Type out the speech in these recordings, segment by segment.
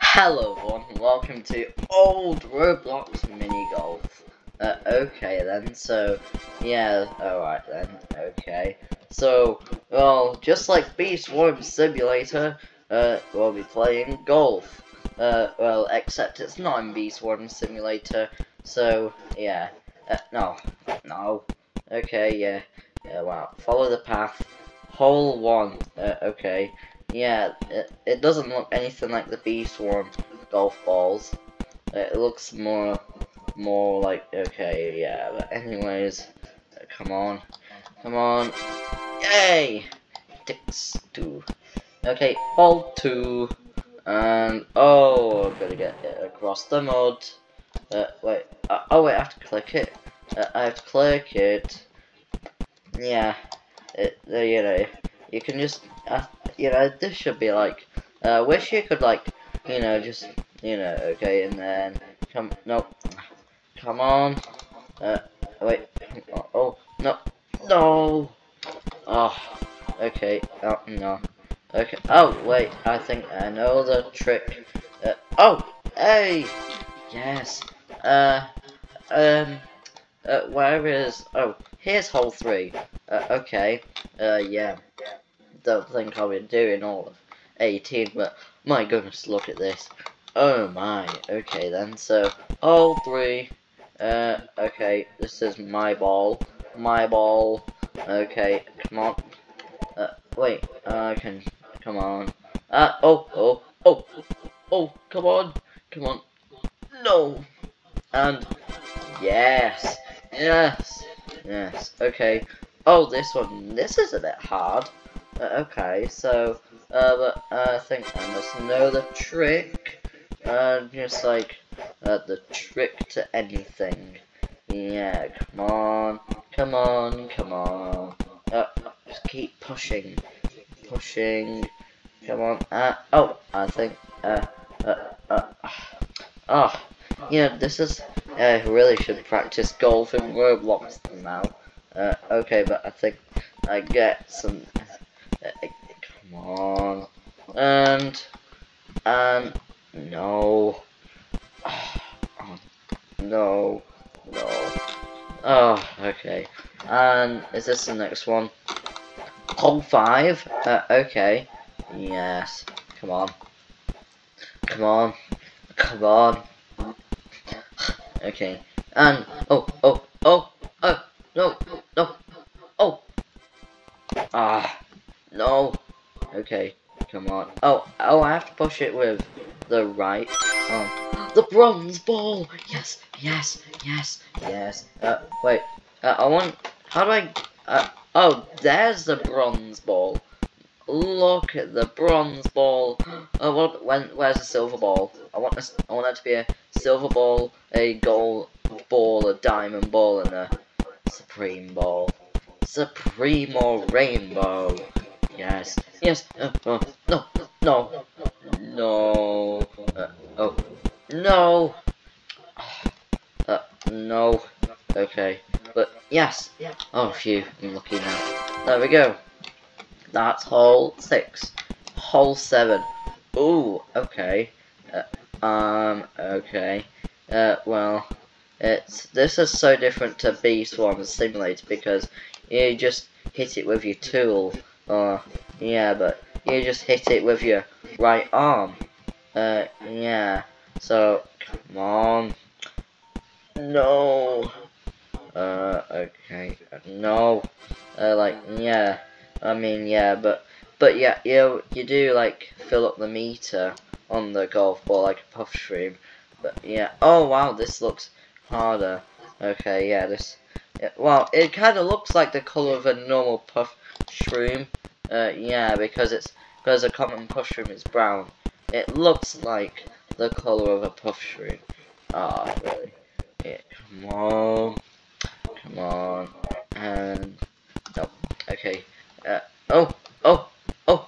Hello everyone, welcome to old Roblox mini golf. Uh, okay then, so, yeah, alright then, okay. So, well, just like Bee Swarm Simulator, uh, we'll be playing golf. Uh, well, except it's not in Bee Swarm Simulator, so, yeah. Uh, no, no. Okay, yeah, yeah, wow. Follow the path. Hole one, uh, okay. Yeah, it, it doesn't look anything like the Bee Swarm golf balls. It looks more, more like, okay, yeah, but anyways, come on, come on, yay! Six, two. Okay, hole two, and, oh, I'm gonna get it across the mud. Uh, wait, uh, oh wait, I have to click it. Uh, I have to click it. Yeah, it, you know, you can just, uh, you know, this should be like, I uh, wish you could like, you know, just, you know, okay, and then, come, no, come on, uh, wait, oh, no, no, oh, okay, oh, no, okay, oh, wait, I think I know the trick, uh, oh, hey, yes, uh, um, uh, where is, oh, here's hole three, uh, okay, uh, yeah, don't think I'll be doing all of 18, but my goodness, look at this. Oh my, okay then, so, all three, uh, okay, this is my ball, my ball, okay, come on, uh, wait, I can, come on, uh, oh, oh, oh, oh, come on, come on, no, and, yes, yes, yes, okay, oh, this one, this is a bit hard, okay, so, uh, I think I must know the trick. Uh, just like, uh, the trick to anything. Yeah, come on, come on, come on. Uh, just keep pushing, pushing. Come on. Uh, oh, I think, uh, uh, uh, oh, yeah, this is, I really should practice golf in Roblox now. Uh, okay, but I think I get some Come on. And, and, no. Oh, no. No. Oh, okay. And, is this the next one? Hole 5? Uh, okay. Yes. Come on. Come on. Come on. okay. And, oh, oh, oh, oh, no, Okay, come on. Oh, oh, I have to push it with the right. Oh, the bronze ball. Yes, yes, yes, yes. Uh, wait. Uh, I want. How do I? Uh, oh, there's the bronze ball. Look at the bronze ball. Oh, what? When? Where's the silver ball? I want this. I want that to be a silver ball, a gold ball, a diamond ball, and a supreme ball. Supreme or rainbow. Yes. Yes. Uh, uh, no. No. No. Uh, oh. No. Uh, no. Okay. But, yes. Oh, phew. I'm lucky now. There we go. That's hole six. Hole seven. Ooh. Okay. Uh, um. Okay. Uh. Well. It's this is so different to Bee Swarm Simulator because you just hit it with your tool uh, yeah, but you just hit it with your right arm. Uh, yeah. So, come on. No. Uh, okay. No. Uh, like, yeah. I mean, yeah, but, but yeah, you, you do, like, fill up the meter on the golf ball like a puff shroom. But, yeah. Oh, wow, this looks harder. Okay, yeah, this, well, it kind of looks like the color of a normal puff shroom. Uh, yeah, because it's because a common puff shroom is brown. It looks like the color of a puff shroom. Ah, oh, really? Yeah, come on, come on, and no, okay. Uh, oh, oh, oh,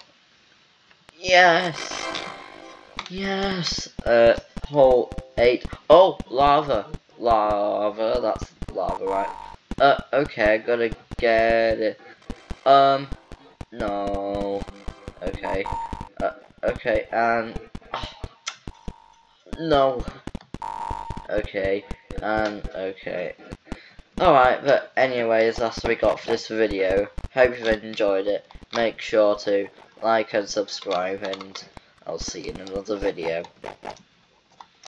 yes, yes. Uh, hole eight. Oh, lava, lava. That's lava, right? Uh, okay, I gotta get it. Um, no. Okay. Uh, okay, and no. Okay, and okay. Alright, but anyways, that's what we got for this video. Hope you've enjoyed it. Make sure to like and subscribe, and I'll see you in another video.